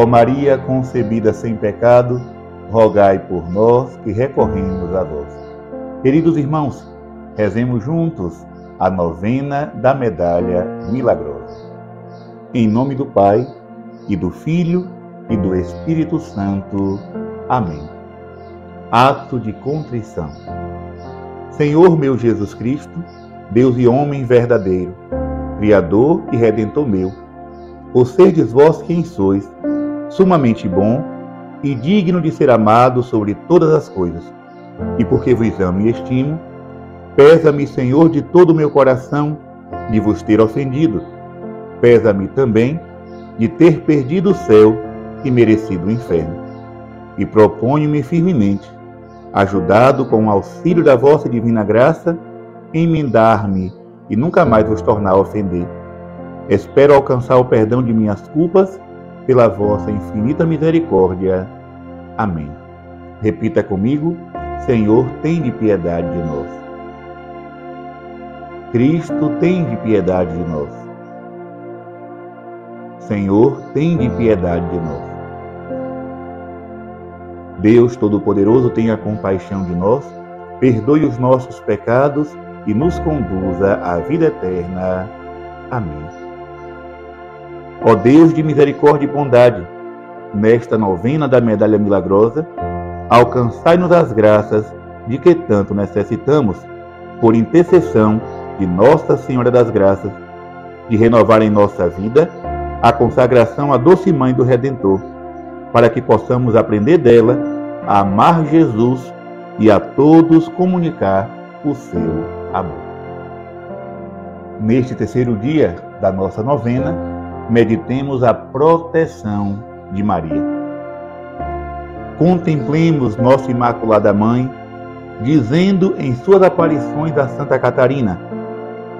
Ó Maria concebida sem pecado, rogai por nós que recorremos a vós. Queridos irmãos, rezemos juntos a novena da medalha milagrosa. Em nome do Pai, e do Filho, e do Espírito Santo. Amém. Ato de contrição. Senhor meu Jesus Cristo, Deus e homem verdadeiro, Criador e Redentor meu, por serdes vós quem sois, sumamente bom e digno de ser amado sobre todas as coisas, e porque vos amo e estimo, pesa-me, Senhor, de todo o meu coração, de vos ter ofendido. Pesa-me também de ter perdido o céu e merecido o inferno. E proponho-me firmemente, ajudado com o auxílio da vossa divina graça, emendar-me e nunca mais vos tornar a ofender. Espero alcançar o perdão de minhas culpas pela vossa infinita misericórdia. Amém. Repita comigo: Senhor, tem de piedade de nós. Cristo, tem de piedade de nós. Senhor, tem de piedade de nós. Deus Todo-Poderoso, tenha compaixão de nós, perdoe os nossos pecados e nos conduza à vida eterna. Amém. Ó Deus de misericórdia e bondade, nesta novena da medalha milagrosa, alcançai-nos as graças de que tanto necessitamos, por intercessão de Nossa Senhora das Graças, de renovar em nossa vida a consagração à doce mãe do Redentor, para que possamos aprender dela a amar Jesus e a todos comunicar o seu amor. Neste terceiro dia da nossa novena, meditemos a proteção de Maria. Contemplemos Nossa Imaculada Mãe, dizendo em suas aparições a Santa Catarina: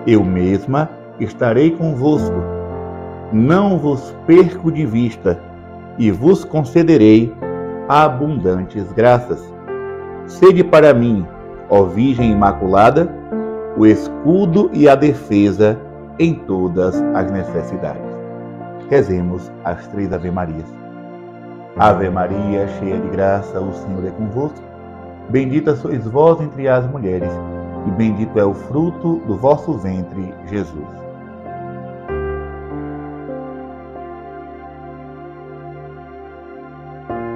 Eu mesma estarei convosco, não vos perco de vista e vos concederei abundantes graças. Sede para mim ó Virgem Imaculada, o escudo e a defesa em todas as necessidades. Rezemos as três Ave Marias. Ave Maria, cheia de graça, o Senhor é convosco. Bendita sois vós entre as mulheres, e bendito é o fruto do vosso ventre, Jesus.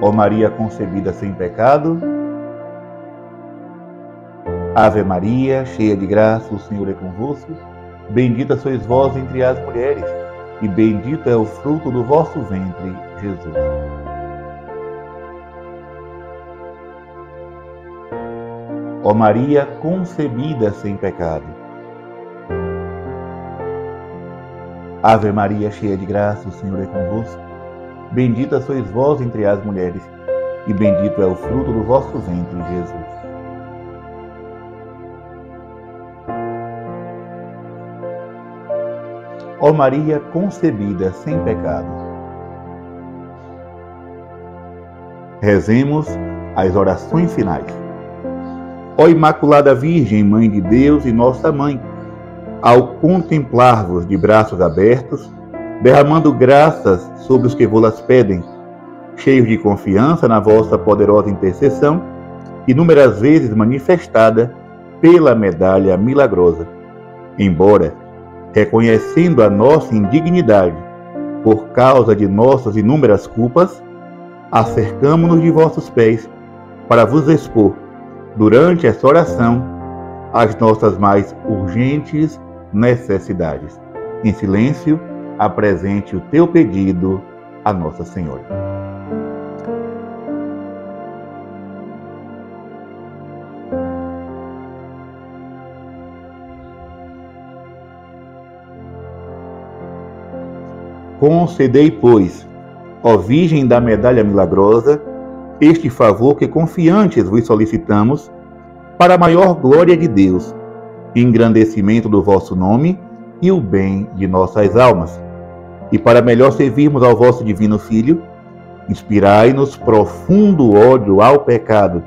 Ó Maria concebida sem pecado, Ave Maria, cheia de graça, o Senhor é convosco. Bendita sois vós entre as mulheres, e bendito é o fruto do vosso ventre, Jesus. Ó Maria concebida sem pecado. Ave Maria, cheia de graça, o Senhor é convosco. Bendita sois vós entre as mulheres, e bendito é o fruto do vosso ventre, Jesus. Ó Maria concebida sem pecado. Rezemos as orações finais. Ó Imaculada Virgem, Mãe de Deus e Nossa Mãe, ao contemplar-vos de braços abertos, derramando graças sobre os que vos pedem, cheios de confiança na vossa poderosa intercessão, inúmeras vezes manifestada pela medalha milagrosa. Embora reconhecendo a nossa indignidade por causa de nossas inúmeras culpas, acercamo-nos de vossos pés para vos expor, durante esta oração, as nossas mais urgentes necessidades. Em silêncio, apresente o teu pedido a Nossa Senhora. Concedei, pois, ó Virgem da Medalha Milagrosa, este favor que confiantes vos solicitamos, para a maior glória de Deus, engrandecimento do vosso nome e o bem de nossas almas. E para melhor servirmos ao vosso divino Filho, inspirai-nos profundo ódio ao pecado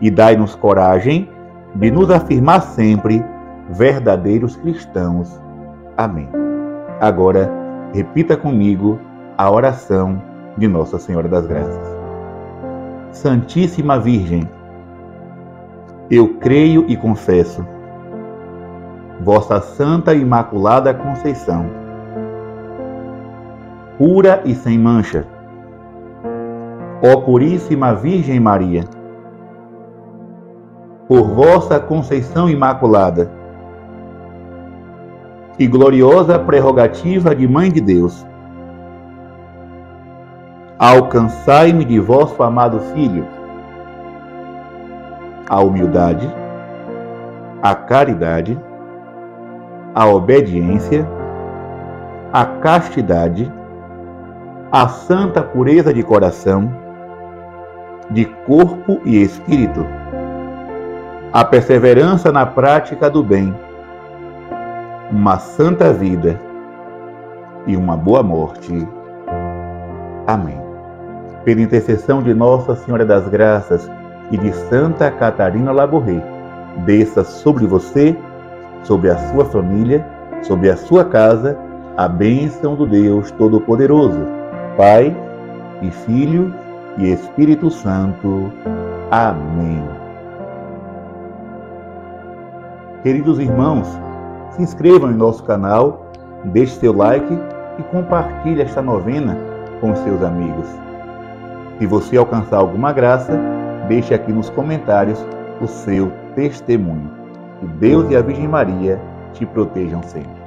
e dai-nos coragem de nos afirmar sempre verdadeiros cristãos. Amém. Agora, Repita comigo a oração de Nossa Senhora das Graças. Santíssima Virgem, eu creio e confesso, vossa Santa Imaculada Conceição, pura e sem mancha, ó Puríssima Virgem Maria, por vossa Conceição Imaculada e gloriosa prerrogativa de Mãe de Deus, alcançai-me de vosso amado Filho a humildade, a caridade, a obediência, a castidade, a santa pureza de coração, de corpo e espírito, a perseverança na prática do bem, uma santa vida e uma boa morte. Amém. Pela intercessão de Nossa Senhora das Graças e de Santa Catarina Labouré, desça sobre você, sobre a sua família, sobre a sua casa, a bênção do Deus Todo-Poderoso, Pai e Filho e Espírito Santo. Amém. Queridos irmãos, se inscrevam em nosso canal, deixe seu like e compartilhe esta novena com seus amigos. Se você alcançar alguma graça, deixe aqui nos comentários o seu testemunho. Que Deus e a Virgem Maria te protejam sempre.